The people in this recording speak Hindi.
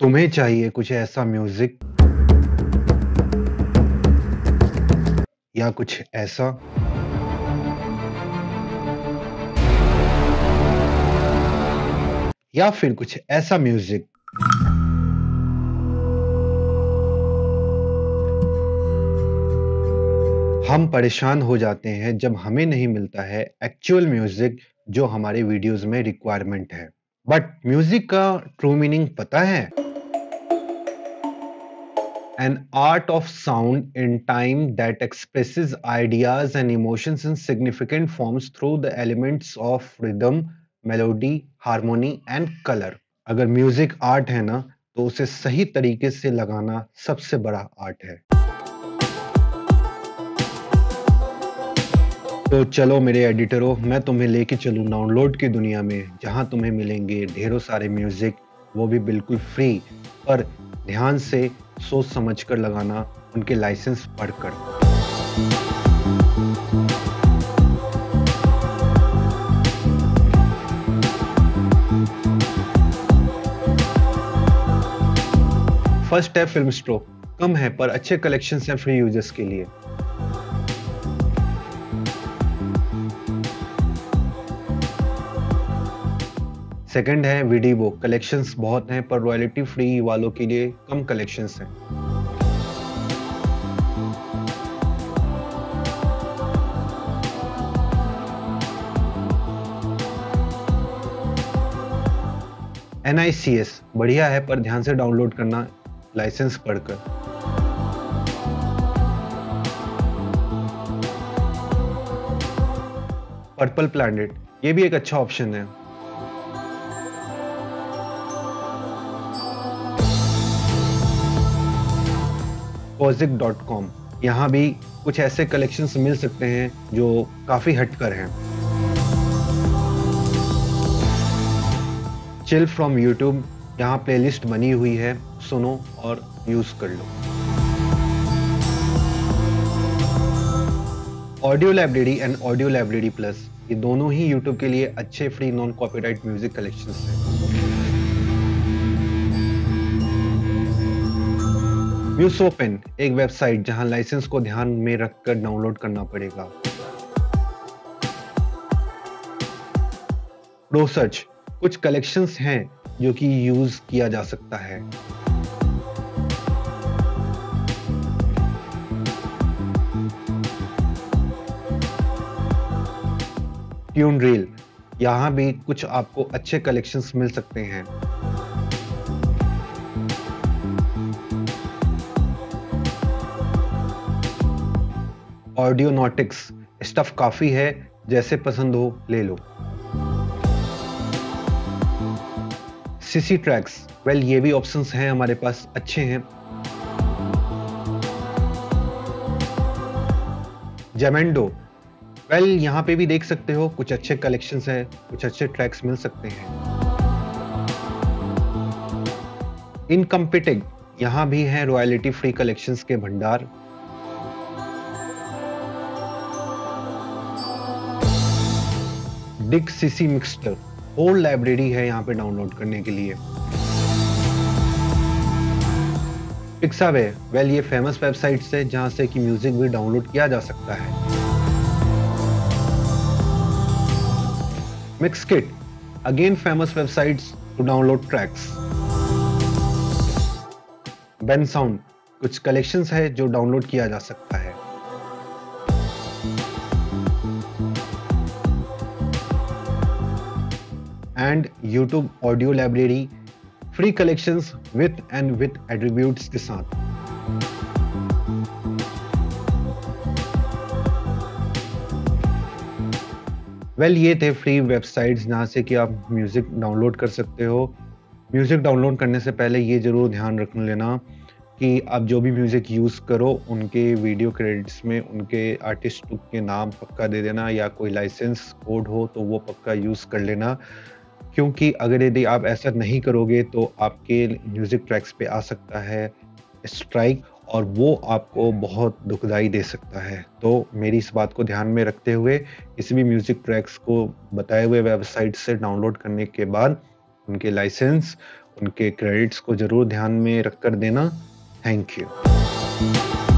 तुम्हें चाहिए कुछ ऐसा म्यूज़िक या कुछ ऐसा? या फिर कुछ ऐसा म्यूज़िक हम परेशान हो जाते हैं जब हमें नहीं मिलता है एक्चुअल म्यूज़िक जो हमारे वीडियोस में रिक्वायरमेंट है। बट म्यूज़िक का ट्रू मीनिंग पता है? An art of sound in time that express ideas and emotions in significant forms through the elements of rhythm melody harmony and colour अगर म्यूज़िक आर्ट है ना तो उसे सही तरीके से लगाना सबसे बड़ा आर्ट है। तो चलो मेरे एडिटरों मैं तुम्हें लेके चलू डाउनलोड की दुनिया में, जहाँ तुम्हें मिलेंगे ढेरों सारे म्यूज़िक वो भी बिल्कुल फ्री पर ध्यान से सोच समझ कर लगाना, उनके लाइसेंस पढ़कर फ़र्स्ट है फ़िल्म स्ट्रोक कम है, पर अच्छे कलेक्शन हैं फ्री यूज़र्स के लिए। सेकंड है विडीबो कलेक्शंस बहुत हैं, पर रॉयल्टी फ्री वालों के लिए कम कलेक्शंस हैं. एनआईसीएस बढ़िया है, पर ध्यान से डाउनलोड करना लाइसेंस पढ़कर. पर्पल प्लैनेट ये भी एक अच्छा ऑप्शन है. कॉजिक डॉट कॉम यहाँ भी कुछ ऐसे कलेक्शंस मिल सकते हैं जो काफ़ी हटकर हैं। चिल फ्रॉम यूट्यूब यहाँ प्लेलिस्ट बनी हुई है, सुनो और यूज़ कर लो। Audio library and audio library plus ये दोनों ही यूट्यूब के लिए अच्छे free non copyright music collections हैं। म्यूसोपेन एक वेबसाइट जहाँ लाइसेंस को ध्यान में रखकर डाउनलोड करना पड़ेगा। प्रोसर्च कुछ कलेक्शंस हैं जो कि यूज़ किया जा सकता है। ट्यून रील यहाँ भी कुछ आपको अच्छे कलेक्शंस मिल सकते हैं। ऑडियो नोटिक्स स्टफ़ काफ़ी है जैसे पसंद हो ले लो। सीसी ट्रैक्स वेल ये भी ऑप्शंस हैं हमारे पास अच्छे हैं। जेमेंडो वेल well, यहाँ पे भी देख सकते हो कुछ अच्छे कलेक्शंस हैं कुछ अच्छे ट्रैक्स मिल सकते हैं। इनकम्पिटिंग यहाँ भी है रॉयलिटी फ्री कलेक्शंस के भंडार। डिक सीसी मिक्सटर होल लाइब्रेरी है यहाँ पे डाउनलोड करने के लिए। पिक्सावे वेल ये फ़ेमस वेबसाइट है जहाँ से कि म्यूज़िक भी डाउनलोड किया जा सकता है। Mixkit again famous websites to download tracks Bensound कुछ कलेक्शंस है जो डाउनलोड किया जा सकता है। And YouTube audio library free collections with and with attributes के साथ। वेल well, ये थे फ्री वेबसाइट्स जहाँ से कि आप म्यूज़िक डाउनलोड कर सकते हो। म्यूज़िक डाउनलोड करने से पहले ये ज़रूर ध्यान रख लेना कि आप जो भी म्यूज़िक यूज़ करो उनके वीडियो क्रेडिट्स में उनके आर्टिस्ट के नाम पक्का दे देना या कोई लाइसेंस कोड हो तो वो पक्का यूज़ कर लेना। क्योंकि अगर यदि आप ऐसा नहीं करोगे तो आपके म्यूज़िक ट्रैक्स पे आ सकता है स्ट्राइक और वो आपको बहुत दुखदाई दे सकता है तो मेरी इस बात को ध्यान में रखते हुए किसी भी म्यूज़िक ट्रैक्स को बताए हुए वेबसाइट से डाउनलोड करने के बाद उनके लाइसेंस उनके क्रेडिट्स को ज़रूर ध्यान में रख कर देना। Thank you.